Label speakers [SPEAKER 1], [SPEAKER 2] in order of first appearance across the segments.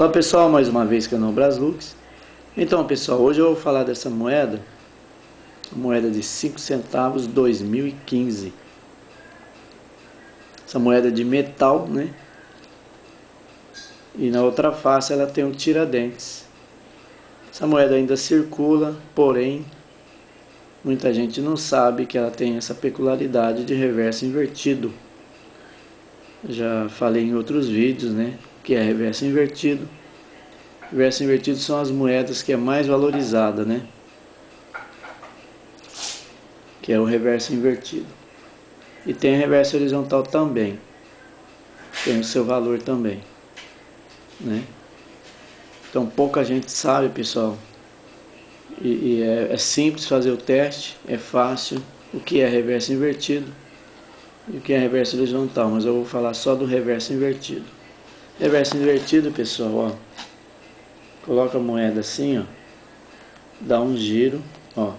[SPEAKER 1] Olá pessoal, mais uma vez canal Braslux. Então pessoal, hoje eu vou falar dessa moeda, moeda de 5 centavos 2015. Essa moeda de metal, né? E na outra face ela tem um tiradentes. Essa moeda ainda circula, porém muita gente não sabe que ela tem essa peculiaridade de reverso invertido. Já falei em outros vídeos, né? Que é reverso invertido. Reverso invertido são as moedas que é mais valorizada, né? Que é o reverso invertido. E tem reverso horizontal também. Tem o seu valor também, né? Então pouca gente sabe, pessoal. E, e é, é simples fazer o teste, é fácil. O que é reverso invertido e o que é reverso horizontal, mas eu vou falar só do reverso invertido. Reverso invertido, pessoal, ó. Coloca a moeda assim, ó. Dá um giro, ó.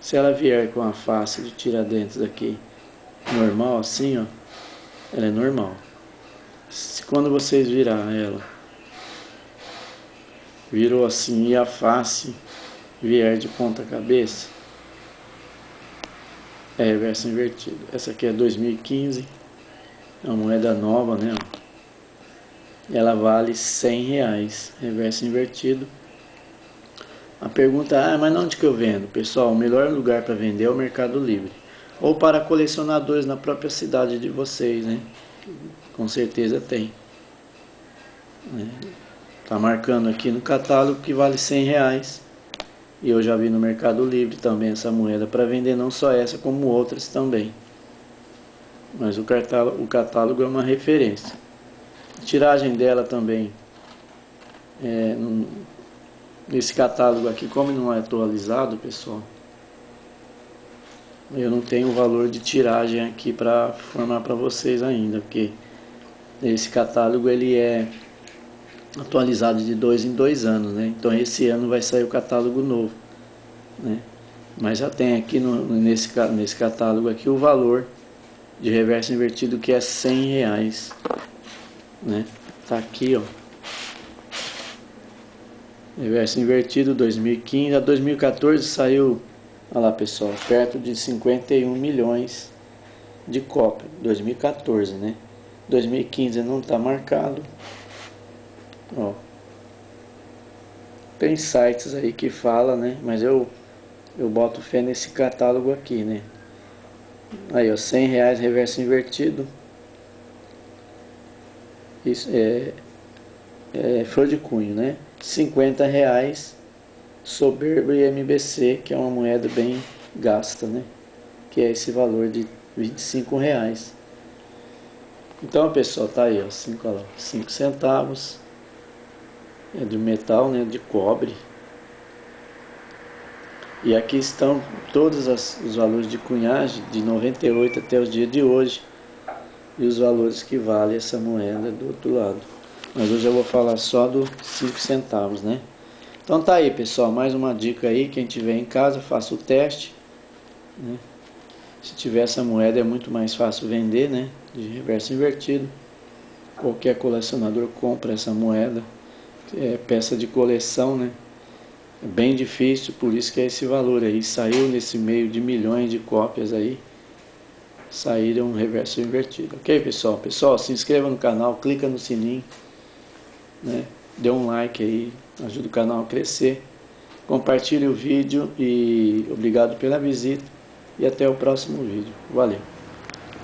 [SPEAKER 1] Se ela vier com a face de tiradentes aqui normal, assim, ó. Ela é normal. Se quando vocês virar ela, virou assim e a face vier de ponta cabeça, é reverso invertido. Essa aqui é 2015. É uma moeda nova, né? Ela vale 100 reais, reverso invertido. A pergunta é, ah, mas onde que eu vendo? Pessoal, o melhor lugar para vender é o Mercado Livre. Ou para colecionadores na própria cidade de vocês, né? Com certeza tem. Né? Tá marcando aqui no catálogo que vale 100 reais. E eu já vi no Mercado Livre também essa moeda para vender, não só essa, como outras também. Mas o catálogo, o catálogo é uma referência tiragem dela também é, nesse catálogo aqui, como não é atualizado, pessoal, eu não tenho o valor de tiragem aqui para formar para vocês ainda, porque esse catálogo ele é atualizado de dois em dois anos, né? Então esse ano vai sair o catálogo novo, né? Mas já tem aqui no, nesse, nesse catálogo aqui o valor de reverso invertido que é 100 reais né? Tá aqui, ó. Reverso invertido 2015 a 2014 saiu, olha lá pessoal, perto de 51 milhões de cópia. 2014, né? 2015 não está marcado. Ó. Tem sites aí que fala, né? Mas eu eu boto fé nesse catálogo aqui, né? Aí, ó, 100 reais reverso invertido. Isso é, é flor de cunho, né? 50 reais soberbo e MBC, que é uma moeda bem gasta, né? Que é esse valor de 25 reais. Então, pessoal, tá aí, ó, 5, 5 centavos. É de metal, né? De cobre. E aqui estão todos as, os valores de cunhagem de 98 até o dia de hoje e os valores que vale essa moeda do outro lado. Mas hoje eu vou falar só dos 5 centavos, né? Então tá aí, pessoal, mais uma dica aí, quem tiver em casa, faça o teste, né? Se tiver essa moeda é muito mais fácil vender, né? De reverso invertido. Qualquer colecionador compra essa moeda. É peça de coleção, né? É bem difícil, por isso que é esse valor aí. Saiu nesse meio de milhões de cópias aí saíram reverso invertido. Ok, pessoal? Pessoal, se inscreva no canal, clica no sininho, né? dê um like aí, ajuda o canal a crescer. Compartilhe o vídeo e obrigado pela visita e até o próximo vídeo. Valeu!